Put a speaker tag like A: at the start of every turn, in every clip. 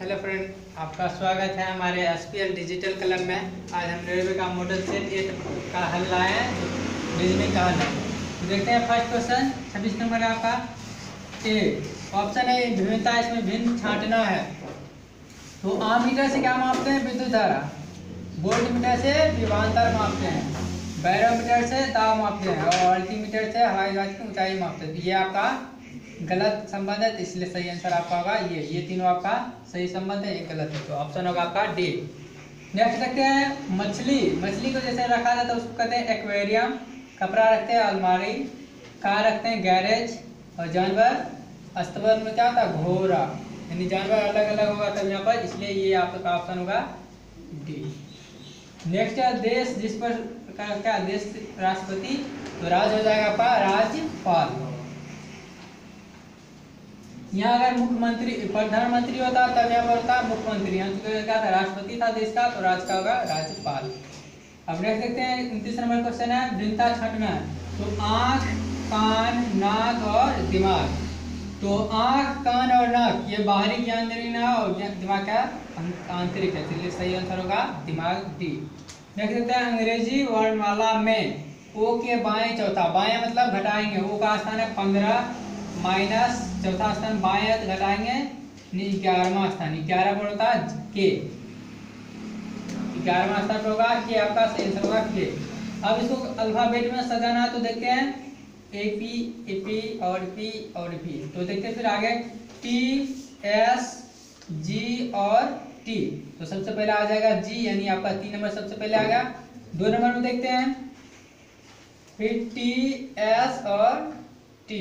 A: Hello friend, आपका स्वागत है हमारे एस डिजिटल क्लब में। आज हम रेलवे का मॉडल सेट एट का हल लाए हैं रीजनिंग का हल। है तो देखते हैं फ़र्स्ट क्वेश्चन छब्बीस नंबर आपका। ए ऑप्शन है भिन्नता इसमें भिन्न छांटना है। तो आम मीटर से क्या मापते हैं? विद्युत धारा। वोल्ट मीटर से विभांतर मापते हैं। बैरोमीटर से दाब मापते हैं। और अल्टीमीटर से हवाई जहाज़ की ऊंचाई मापते हैं। तो ये आपका गलत संबंध है तो इसलिए सही आंसर आपका होगा। ये ये तीनों आपका सही संबंध है, एक गलत है। तो ऑप्शन होगा आपका डी नेक्स्ट देखते हैं, मछली। मछली को जैसे रखा जाता है, उसको कहते हैं एक्वेरियम कपड़ा रखते हैं, अलमारी। कार रखते हैं गैरेज और जानवर? अस्तबल में क्या होता है? घोड़ा। यानी जानवर अलग अलग होगा तब यहाँ पर, इसलिए ये आपका ऑप्शन होगा डी नेक्स्ट है, देश जिस पर क्या, देश राष्ट्रपति तो राज हो जाएगा आपका राज्यपाल। यहाँ अगर मुख्यमंत्री, प्रधानमंत्री होता तब यहाँ पर होता मुख्यमंत्री। तो क्या था, राष्ट्रपति था देश का तो राज का होगा राज्यपाल। अब नेक्स्ट देखते हैं, उनतीस नंबर क्वेश्चन है भिन्नता छठना तो आँख, कान, नाक और दिमाग। तो आँख, कान और नाक, ये बाहरी ज्ञान है और दिमाग क्या आंतरिक है, इसलिए सही आंसर होगा दिमाग डी नेक्स्ट देखते हैं, अंग्रेज़ी वर्णमाला में ओ के बाएँ चौथा, बाएँ मतलब घटाएँगे। ओ का स्थान है पंद्रह माइनस चौथा स्थान बाएँ हाथ घटाएँगे, ग्यारहवा स्थान ग्यारह पर होता है के। ग्यारहवा स्थान पर होगा के आपका सही आंसर होगा के। अब इसको अल्फ़ाबेट में सजाना तो देखते हैं ए पी ए पी और पी और पी तो देखते फिर आगे टी एस जी और टी तो सबसे पहले आ जाएगा जी यानी आपका तीन नंबर सबसे पहले आ गया। दो नंबर में देखते हैं, फिर टी एस और टी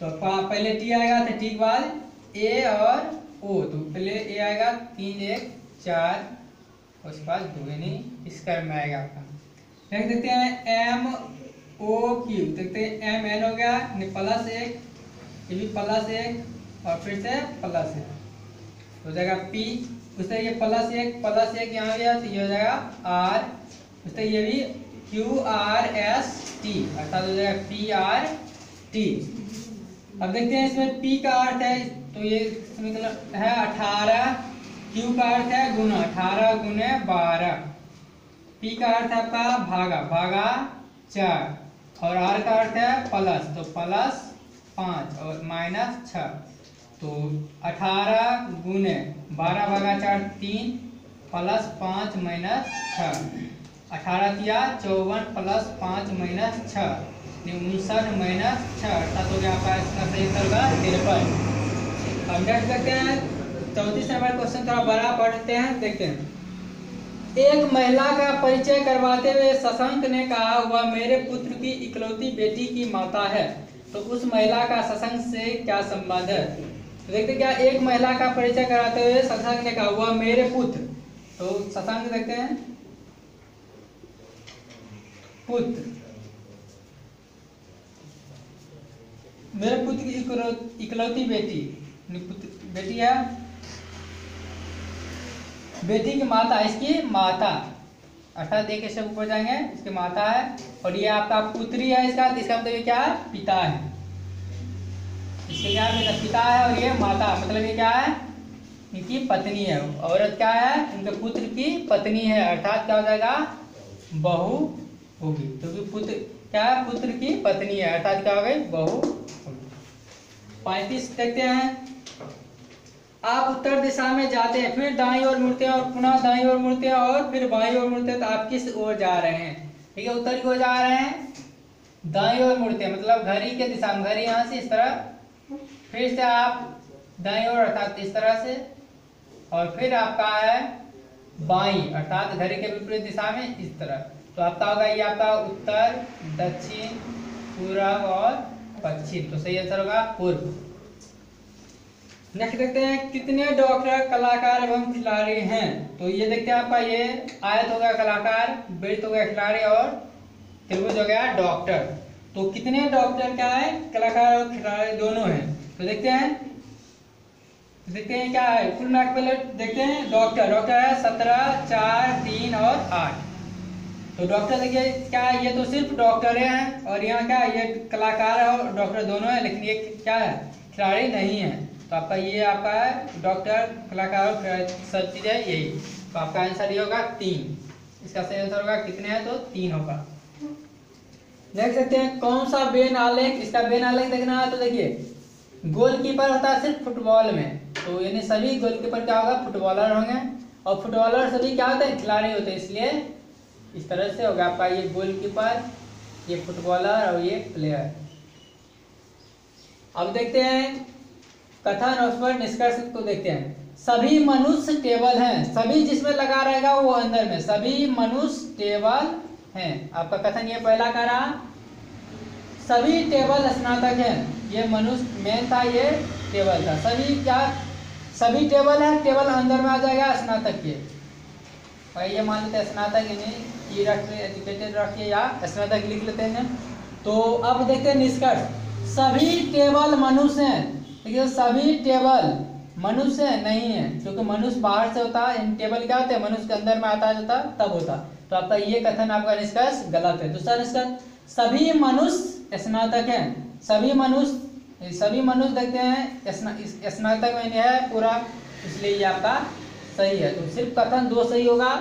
A: तो पहले टी आएगा तो टी के बाद ए और ओ तो पहले ए आएगा, तीन, एक, चार, उसके बाद दो, यानी क्रम में आएगा आपका। नेक्स्ट देखते हैं एम ओ क्यू देखते हैं एम एन हो गया प्लस एक ये भी प्लस एक, और फिर से प्लस एक। हो जाएगा पी उससे ये प्लस एक प्लस एक यहाँ गया तो ये हो जाएगा आर उससे ये भी क्यू आर एस टी अर्थात हो जाएगा पी आर टी अब देखते हैं इसमें P का अर्थ है तो ये है? अठारह Q का अर्थ है गुना, अठारह गुने बारह। P का अर्थ है आपका भागा भागा चार। और R का अर्थ है प्लस तो प्लस पाँच और माइनस छ तो अठारह गुने बारह भागा चार, तीन। प्लस पाँच माइनस छ अठारह किया, चौवन, प्लस पाँच माइनस छ उनसठ माइनस छः अर्थात हो गया आपका इसका सही उत्तर होगा तिरपन अब नेक्स्ट देखते हैं। चौतीस नंबर क्वेश्चन थोड़ा बड़ा पढ़ते हैं, देखते हैं। एक महिला का परिचय करवाते हुए शशंक ने कहा, वह मेरे पुत्र की इकलौती बेटी की माता है। तो उस महिला का शशंक से क्या संबंध है? देखते क्या एक महिला का परिचय कराते हुए शशंक ने कहा, वह मेरे पुत्र। तो शशंक देखते हैं। पुत्र। मेरे पुत्र की इकलौती बेटी बेटी है बेटी की माता इसकी, माता। अर्थात एक ऐसे ऊपर जाएँगे, इसकी माता है, और ये आपका पुत्री है इसका इसका मतलब ये क्या है? पिता है। इसके क्या है? पिता है और ये माता मतलब ये क्या है? इनकी पत्नी है। औरत क्या है? इनके पुत्र की पत्नी है। अर्थात क्या हो जाएगा? बहू होगी। क्योंकि तो पुत्र, क्या है? पुत्र की पत्नी है। अर्थात क्या हो गई? बहू पैंतीस देखते हैं। आप उत्तर दिशा में जाते हैं, फिर दाई ओर मुड़ते हैं और पुनः दाई ओर मुड़ते हैं और फिर बाई ओर मुड़ते हैं तो आप किस ओर जा रहे हैं? ठीक है, उत्तर की ओर जा रहे हैं, दाई ओर मुड़ते हैं मतलब घड़ी के दिशा में, घड़ी यहाँ से इस तरह, फिर से आप दाई ओर, अर्थात इस तरह से, और फिर आपका है बाई, अर्थात घड़ी के विपरीत दिशा में इस तरह। तो आपका होगा ये आपका उत्तर, दक्षिण पूर्व और पश्चिम तो सही आंसर होगा पूर्व। नेक्स्ट देखते हैं कितने डॉक्टर, कलाकार एवं खिलाड़ी हैं? तो ये देखते हैं आपका ये आयत हो गया कलाकार, वृत्त हो गया खिलाड़ी और त्रिभुज हो गया डॉक्टर। तो कितने डॉक्टर क्या है? कलाकार और खिलाड़ी दोनों हैं। तो देखते हैं। देखते हैं क्या है? कुल मिला पहले देखते हैं। डॉक्टर डॉक्टर है सत्रह, चार, तीन और आठ। तो डॉक्टर देखिए क्या है ये तो सिर्फ़ डॉक्टर हैं और यहाँ क्या है ये कलाकार है और डॉक्टर दोनों है, लेकिन ये क्या है? खिलाड़ी नहीं है। तो आपका ये आपका है डॉक्टर कलाकार और सब चीज़ है यही। तो आपका आंसर ये होगा तीन। इसका सही आंसर होगा कितने हैं? तो तीन होगा। देख सकते हैं कौन सा बेन आलेख, इसका बेन आलेख देखना है तो देखिए गोलकीपर होता है सिर्फ़ फुटबॉल में। तो यानी सभी गोलकीपर क्या होगा? फुटबॉलर होंगे। और फुटबॉलर सभी क्या होते हैं? खिलाड़ी होते हैं, इसलिए इस तरह से होगा। आपका ये गोलकीपर ये फुटबॉलर और ये प्लेयर अब देखते हैं। कथन उस पर निष्कर्ष को देखते हैं। सभी मनुष्य टेबल हैं। सभी जिसमें लगा रहेगा वो अंदर में। सभी मनुष्य टेबल हैं। आपका कथन ये पहला का रहा सभी टेबल स्नातक हैं। ये मनुष्य मेन था, ये टेबल था। सभी क्या? सभी टेबल है टेबल अंदर में आ जाएगा स्नातक के। भाई ये मान लेते स्नातक यानी ये रखिए एजुकेटेड रखिए या स्नातक लिख लेते हैं। तो अब देखते हैं निष्कर्ष। सभी टेबल मनुष्य हैं। देखिए सभी टेबल मनुष्य नहीं है, क्योंकि मनुष्य बाहर से होता है टेबल क्या होता है? मनुष्य के अंदर में आता, जाता, तब होता। तो आपका ये कथन, आपका निष्कर्ष गलत है। दूसरा निष्कर्ष, सभी मनुष्य स्नातक हैं। सभी मनुष्य सभी मनुष्य देखते हैं स्नातक में है पूरा, इसलिए ये आपका सही है। तो सिर्फ़ कथन दो सही होगा।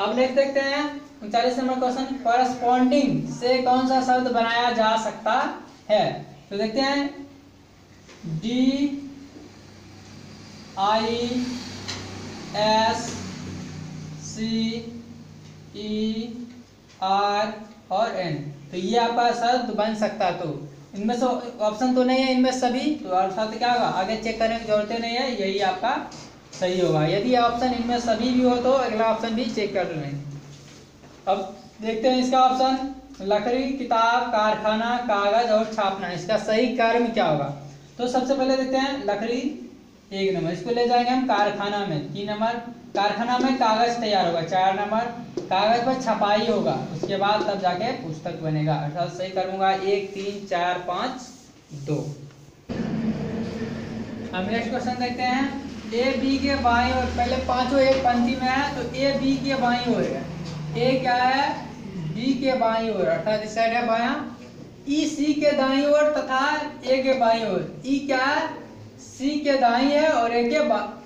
A: अब नेक्स्ट देखते हैं, उनचालीस नंबर क्वेश्चन करस्पॉन्डिंग से कौन सा शब्द बनाया जा सकता है? तो देखते हैं D I S C E R और एन तो ये आपका शब्द बन सकता तो। इनमें से ऑप्शन तो नहीं है, इनमें सभी तो और शब्द क्या होगा? आगे चेक करने की ज़रूरत नहीं है, यही आपका सही होगा। यदि ऑप्शन इनमें सभी भी हो तो अगला ऑप्शन भी चेक कर लें। अब देखते हैं इसका ऑप्शन लकड़ी, किताब, कारखाना, कागज़ और छापना। इसका सही कर्म क्या होगा? तो सबसे पहले देखते हैं, लकड़ी, एक नंबर। इसको ले जाएँगे हम कारखाना में। तीन नंबर, कारखाना में कागज़ तैयार होगा। चार नंबर, कागज़ पर छपाई होगा। उसके बाद तब जाके पुस्तक बनेगा। अर्थात सही करूँगा एक, तीन, चार, पाँच, दो। अब नेक्स्ट क्वेश्चन देखते हैं। ए बी के बाई और पहले पाँचों एक पंक्ति में है तो ए बी के बाई ओर है। ए क्या है? बी के बाई ओर, अर्थात इस साइड है बाया। ई सी के दाई ओर तथा ए के बाई ओर। ई क्या है? सी के दाई है और ए के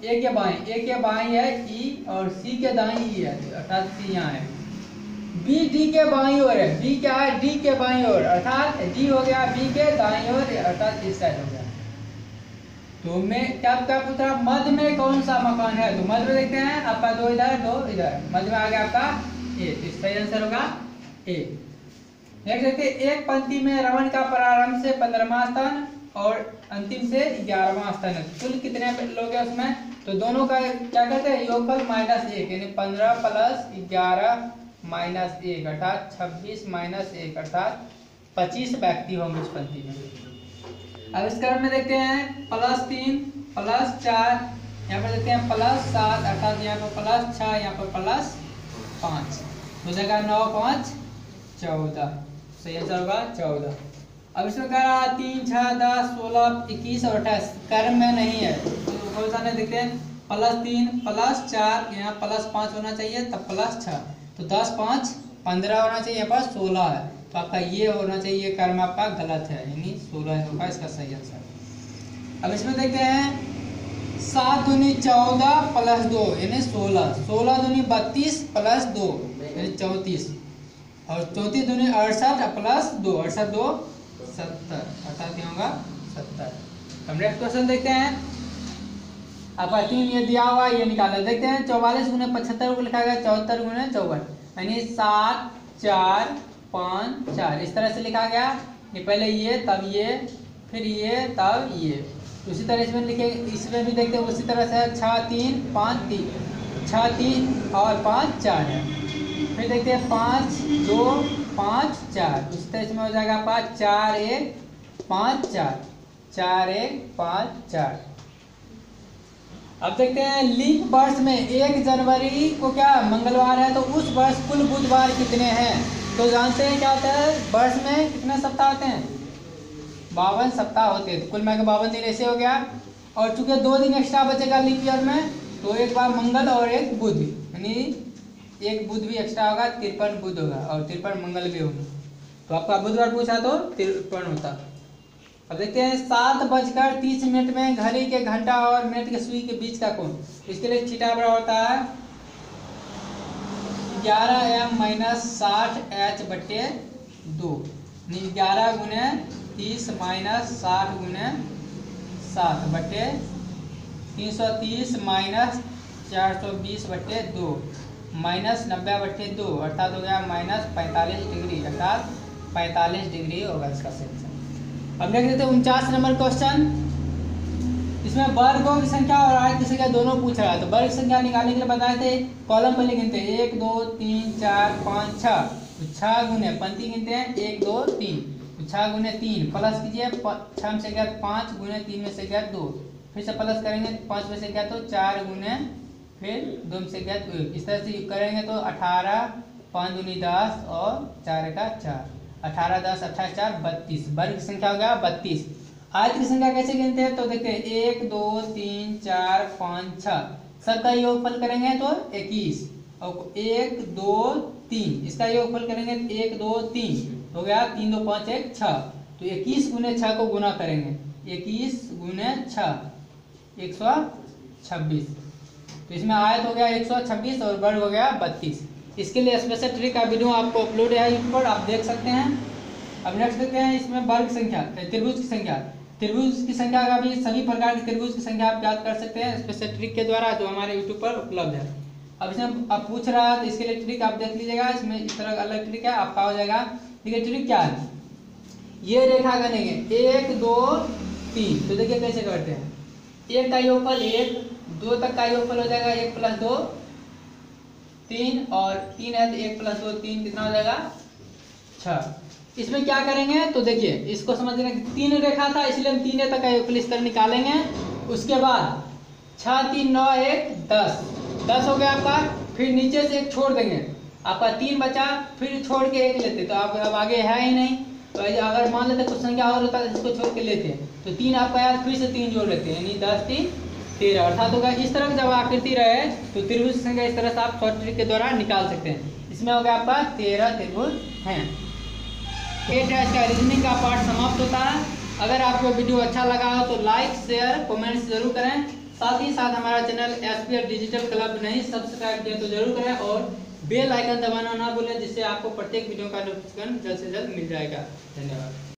A: ए के बाई। ए के बाई है ई और सी के दाई ई है, अर्थात सी यहाँ है। बी डी के बाई ओर है। बी क्या है? डी के बाई ओर, अर्थात डी हो गया बी के दाई ओर, अर्थात इस साइड हो गया। तो मैं क्या क्या पूछ मध्य में कौन सा मकान है? तो मध्य में देखते हैं, आपका दो इधर दो इधर। मध्य में आ गया आपका ए तो सही आंसर होगा ए नेक्स्ट देखते एक पंक्ति में रमन का प्रारंभ से पंद्रहवा स्थान और अंतिम से ग्यारहवा स्थान है कुल कितने लोग हैं उसमें? तो दोनों का क्या कहते हैं? योगफल माइनस एक, यानी पंद्रह प्लस ग्यारह माइनस एक, अर्थात छब्बीस माइनस एक, अर्थात पच्चीस व्यक्ति होंगे इस पंक्ति में। अब इस क्रम में देखते हैं प्लस तीन प्लस चार, यहाँ पर देखते हैं प्लस सात, अर्थात यहाँ पर प्लस छः यहाँ पर प्लस पाँच। हो जाएगा नौ, पाँच, चौदह। सही आंसर होगा, चौदह। अब इसमें कह रहा तीन छः दस, सोलह, इक्कीस और अट्ठाईस। कर्म में नहीं है। तो देखते हैं? प्लस तीन प्लस चार, यहाँ प्लस पाँच होना चाहिए, तब प्लस छः तो दस, पाँच, पंद्रह होना चाहिए, यहाँ पर सोलह है। तो आपका ये होना चाहिए, कर्म आपका गलत है। यानी सोलह होगा इसका सही आंसर अब इसमें देखते हैं, सात दूनी चौदह प्लस दो, यानी सोलह। सोलह दूनी बत्तीस प्लस दो, यानी चौंतीस। और चौंतीस दूनी अड़सठ प्लस दो, अड़सठ दो, सत्तर। अर्थात यहाँ होगा? सत्तर। हम नेक्स्ट क्वेश्चन देखते हैं। आपका तीन ये दिया हुआ ये निकाला देखते हैं, चौवालीस गुने पचहत्तर को लिखा गया, चौहत्तर गुने चौवन। यानी सात, चार, पाँच, चार। इस तरह से लिखा गया। ये पहले ये, तब ये, फिर ये, तब ये। उसी तरह इसमें लिखे, इसमें भी देखते हैं, उसी तरह से छः तीन, पाँच, तीन। छः तीन और पाँच, चार है। फिर देखते हैं, पाँच, दो, पाँच, चार। उसी तरह इसमें हो जाएगा, पाँच, चार, एक, पाँच, चार। चार, एक, पाँच, चार। अब देखते हैं लीप वर्ष में एक जनवरी को क्या मंगलवार है? तो उस वर्ष कुल बुधवार कितने हैं? तो जानते हैं क्या होता है? वर्ष में कितने सप्ताह होते हैं? बावन सप्ताह होते हैं। तो कुल मिला बावन दिन ऐसे हो गया। और चूँकि दो दिन एक्स्ट्रा बचेगा लीप ईयर में तो एक बार मंगल और एक बुध। यानी एक बुध भी एक्स्ट्रा होगा, तिरपन बुध होगा, और तिरपन मंगल भी होगा। तो आपका बुधवार पूछा तो तिरपन होता। अब देखते हैं, सात बजकर तीस मिनट में घड़ी के घंटा और मिनट के सुई के बीच का कोण। इसके लिए छिटा बड़ा होता है। ग्यारह एम माइनस साठ एच बटे दो ग्यारह गुने तीस माइनस साठ गुने सात बटे तीन सौ तीस माइनस चार सौ बीस बटे दो, माइनस नब्बे बटे दो, अर्थात हो गया माइनस पैंतालीस डिग्री, अर्थात पैंतालीस डिग्री होगा इसका सेक्शन अब देख लेते हैं उनचास नंबर क्वेश्चन। इसमें वर्गों की संख्या और आयत की संख्या दोनों पूछ रहा है तो वर्ग संख्या निकालने के लिए बताए थे, कॉलम पहले गिनते हैं। एक, दो, तीन, चार, पाँच छः तो छः गुने पंक्ति गिनते हैं। एक, दो, तीन। तो छः गुने तीन, प्लस कीजिए छः में से गया पाँच गुने तीन में से गया दो? फिर से प्लस करेंगे, पाँच में से गया तो चार गुने, फिर दो में से गया तो इस तरह से करेंगे तो अठारह, पाँच दूनी दस और चार का चार। अठारह, दस अठारह चार, बत्तीस। वर्ग संख्या हो गया बत्तीस। आयत की संख्या कैसे गिनते हैं? तो देखते हैं, एक, दो, तीन, चार, पाँच छ सबका योगफल करेंगे तो इक्कीस। और एक, दो, तीन। इसका योगफल करेंगे एक, दो, तीन। हो गया, तीन, दो, पाँच, एक छ तो इक्कीस गुने छ को गुना करेंगे। इक्कीस गुने छ एक सौ छब्बीस। तो इसमें आयत हो गया एक सौ छब्बीस और वर्ग हो गया बत्तीस। इसके लिए स्पेशल ट्रिक का वीडियो आपको अपलोड है यूट्यूब पर, आप देख सकते हैं। अब नेक्स्ट देखते हैं इसमें वर्ग संख्या, त्रिभुज की संख्या। त्रिभुज की संख्या का भी सभी प्रकार के त्रिभुज की संख्या आप याद कर सकते हैं स्पेशल ट्रिक के द्वारा जो हमारे यूट्यूब पर उपलब्ध है। अब इसमें आप पूछ रहा है तो इसके लिए ट्रिक आप देख लीजिएगा, इसमें इस तरह अलग ट्रिक है, आपका हो जाएगा। देखिए ट्रिक क्या है? ये रेखा गनेंगे एक, दो, तीन। तो देखिए कैसे करते हैं। एक का योगफल एक, दो तक का योगफल हो जाएगा, एक प्लस दो, तीन, और तीन है तो एक प्लस दो, तीन कितना हो जाएगा? छ इसमें क्या करेंगे? तो देखिए, इसको समझ लें तीन रेखा था, इसलिए हम तीन तक का निकालेंगे। उसके बाद छ तीन, नौ, एक, दस। दस हो गया आपका, फिर नीचे से एक छोड़ देंगे। आपका तीन बचा, फिर छोड़ के एक लेते। तो आप अब आगे है ही नहीं। तो अगर मान लेते कुछ संख्या और होता, इसको छोड़ के लेते। तो तीन आपका यार फिर से तीन जोड़ लेते यानी दस, तीन, तेरह। अर्थात होगा इस तरह जब आकृति रहे तो त्रिभुज संख्या इस तरह से आप शॉर्ट ट्रिक के द्वारा निकाल सकते हैं। इसमें हो गया आपका तेरह त्रिभुज हैं। एट है का रीजनिंग का पार्ट समाप्त होता है। अगर आपको वीडियो अच्छा लगा हो तो लाइक शेयर कमेंट्स ज़रूर करें। साथ ही साथ हमारा चैनल एस डिजिटल क्लब नहीं सब्सक्राइब किया तो ज़रूर करें और बेल आइकन दबाना ना भूलें, जिससे आपको प्रत्येक वीडियो का नोटिफिकेशन जल्द से जल्द मिल जाएगा। धन्यवाद।